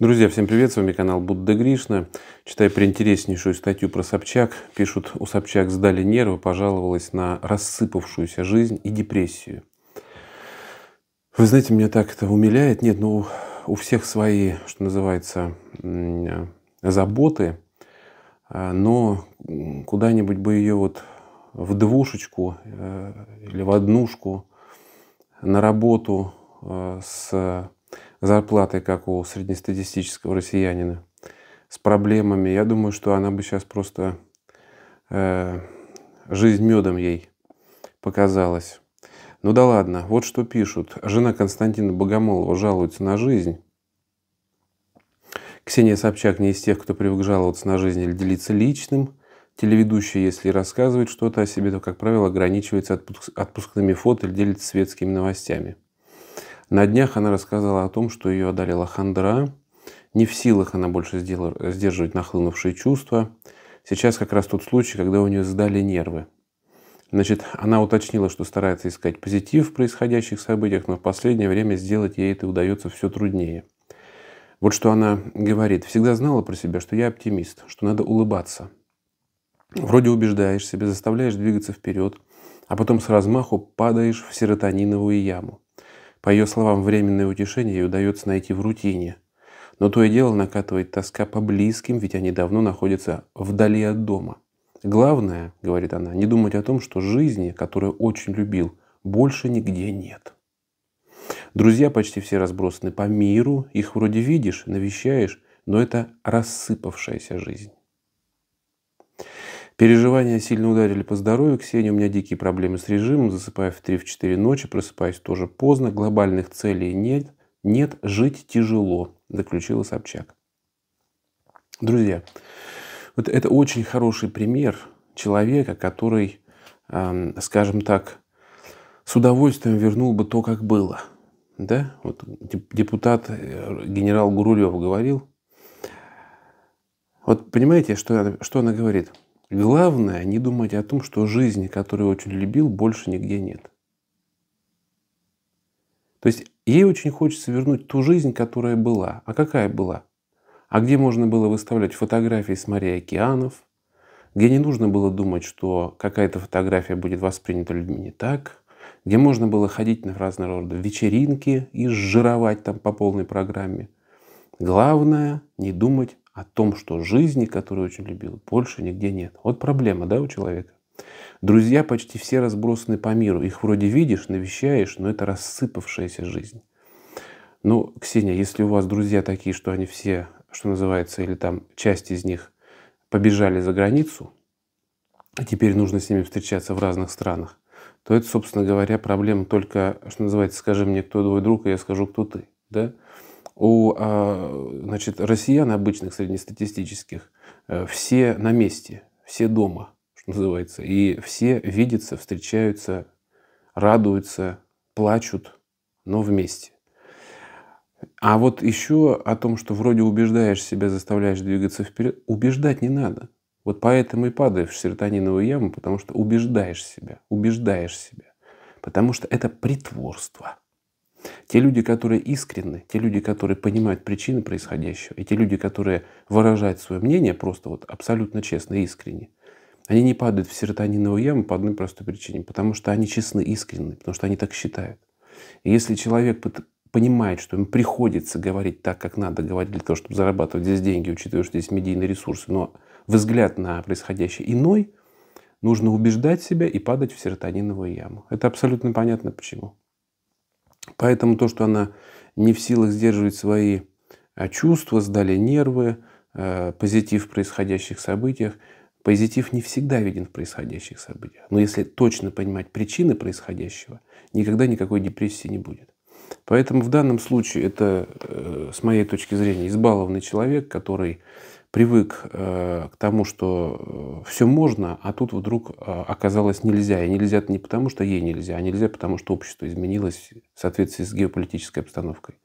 Друзья, всем привет, с вами канал Будда Гришна. Читая приинтереснейшую статью про Собчак, пишут, у Собчак сдали нервы, пожаловалась на рассыпавшуюся жизнь и депрессию. Вы знаете, меня так это умиляет. Нет, ну у всех свои, что называется, заботы, а, но куда-нибудь бы ее вот в двушечку э, или в однушку на работу э, с зарплатой, как у среднестатистического россиянина, с проблемами. Я думаю, что она бы сейчас просто э, жизнь медом ей показалась. Ну да ладно, вот что пишут. Жена Константина Богомолова жалуется на жизнь. Ксения Собчак не из тех, кто привык жаловаться на жизнь или делиться личным. Телеведущая, если рассказывает что-то о себе, то, как правило, ограничивается отпускными фото или делится светскими новостями. На днях она рассказала о том, что ее одолела хандра. Не в силах она больше сдерживать нахлынувшие чувства. Сейчас как раз тот случай, когда у нее сдали нервы. Значит, она уточнила, что старается искать позитив в происходящих событиях, но в последнее время сделать ей это удается все труднее. Вот что она говорит. Всегда знала про себя, что я оптимист, что надо улыбаться. Вроде убеждаешь себя, заставляешь двигаться вперед, а потом с размаху падаешь в серотониновую яму. По ее словам, временное утешение ей удается найти в рутине. Но то и дело накатывает тоска по близким, ведь они давно находятся вдали от дома. Главное, говорит она, не думать о том, что жизни, которую очень любил, больше нигде нет. Друзья почти все разбросаны по миру, их вроде видишь, навещаешь, но это рассыпавшаяся жизнь. Переживания сильно ударили по здоровью Ксении. У меня дикие проблемы с режимом. Засыпаю в 3-4 ночи, просыпаюсь тоже поздно. Глобальных целей нет. Нет, жить тяжело, заключила Собчак. Друзья, вот это очень хороший пример человека, который, скажем так, с удовольствием вернул бы то, как было. Да? Вот депутат э, генерал Гурулев говорил. Вот понимаете, что что она говорит? Главное не думать о том, что жизни, которую очень любил, больше нигде нет. То есть ей очень хочется вернуть ту жизнь, которая была. А какая была? А где можно было выставлять фотографии с моря океанов, где не нужно было думать, что какая-то фотография будет воспринята людьми не так, где можно было ходить на разного рода вечеринки и жировать там по полной программе. Главное не думать о том, что жизни, которую очень любил, больше нигде нет. Вот проблема, да, у человека. Друзья почти все разбросаны по миру. Их вроде видишь, навещаешь, но это рассыпавшаяся жизнь. Ну, Ксения, если у вас друзья такие, что они все, что называется, или там часть из них побежали за границу, а теперь нужно с ними встречаться в разных странах, то это, собственно говоря, проблема только, что называется, скажи мне, кто твой друг, и я скажу, кто ты. Да? У а, значит, россиян обычных, среднестатистических, э, все на месте, все дома, что называется. И все видятся, встречаются, радуются, плачут, но вместе. А вот еще о том, что вроде убеждаешь себя, заставляешь двигаться вперед, убеждать не надо. Вот поэтому и падаешь в серотониновую яму, потому что убеждаешь себя, убеждаешь себя. Потому что это притворство. Те люди, которые искренны, те люди, которые понимают причины происходящего, и те люди, которые выражают свое мнение просто вот абсолютно честно и искренне, они не падают в серотониновую яму по одной простой причине, потому что они честны, искренны, потому что они так считают. И если человек понимает, что ему приходится говорить так, как надо говорить для того, чтобы зарабатывать здесь деньги, учитывая, что здесь медийные ресурсы, но взгляд на происходящее иной, нужно убеждать себя и падать в серотониновую яму. Это абсолютно понятно почему. Поэтому то, что она не в силах сдерживать свои а, чувства, сдали нервы, а, позитив в происходящих событиях, позитив не всегда виден в происходящих событиях. Но если точно понимать причины происходящего, никогда никакой депрессии не будет. Поэтому в данном случае это, э, с моей точки зрения, избалованный человек, который привык э, к тому, что э, все можно, а тут вдруг э, оказалось нельзя. И нельзя не потому, что ей нельзя, а нельзя потому, что общество изменилось в соответствии с геополитической обстановкой.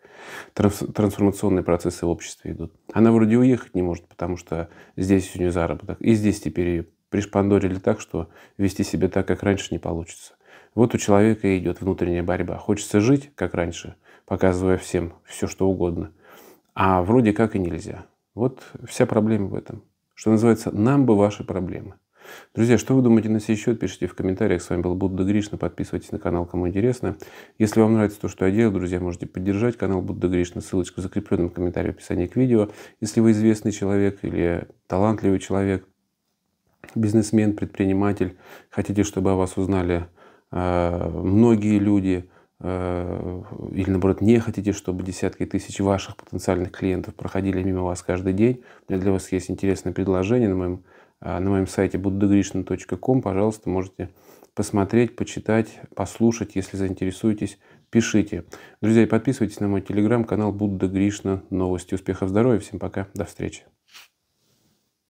Трансформационные процессы в обществе идут. Она вроде уехать не может, потому что здесь у нее заработок. И здесь теперь пришпандорили так, что вести себя так, как раньше, не получится. Вот у человека идет внутренняя борьба. Хочется жить, как раньше, показывая всем все, что угодно – а вроде как и нельзя. Вот вся проблема в этом. Что называется, нам бы ваши проблемы. Друзья, что вы думаете на сей счет, пишите в комментариях. С вами был Будда Гришна. Подписывайтесь на канал, кому интересно. Если вам нравится то, что я делаю, друзья, можете поддержать канал Будда Гришна. Ссылочка в закрепленном комментарии в описании к видео. Если вы известный человек или талантливый человек, бизнесмен, предприниматель, хотите, чтобы о вас узнали э, многие люди, или наоборот не хотите, чтобы десятки тысяч ваших потенциальных клиентов проходили мимо вас каждый день, у меня для вас есть интересное предложение на моем, э, на моем сайте buddhagrishna.com. Пожалуйста, можете посмотреть, почитать, послушать, если заинтересуетесь, пишите. Друзья, подписывайтесь на мой телеграм-канал Будда Гришна. Новости, успехов, здоровья. Всем пока, до встречи.